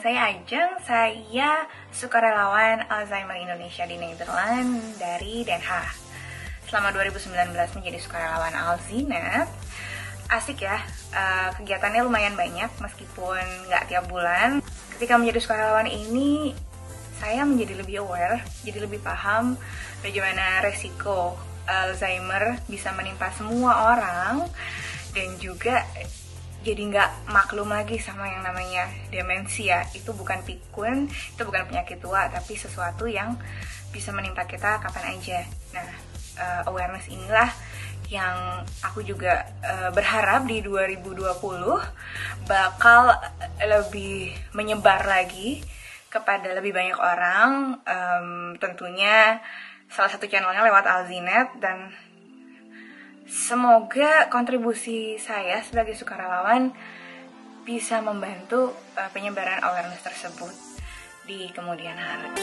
Saya Ajeng. Saya sukarelawan Alzheimer Indonesia di Nederland dari Den Haag. Selama 2019 menjadi sukarelawan Alzheimer, asik ya. Uh, kegiatannya lumayan banyak meskipun nggak tiap bulan. Ketika menjadi sukarelawan ini, saya menjadi lebih aware, jadi lebih paham bagaimana resiko Alzheimer bisa menimpa semua orang dan juga jadi nggak maklum lagi sama yang namanya demensia. Itu bukan pikun itu bukan penyakit tua tapi sesuatu yang bisa menimpa kita kapan aja. Nah uh, awareness inilah yang aku juga uh, berharap di 2020 bakal lebih menyebar lagi kepada lebih banyak orang. Um, tentunya salah satu channelnya lewat Alzinet dan Semoga kontribusi saya sebagai sukarelawan bisa membantu uh, penyebaran awareness tersebut di kemudian hari.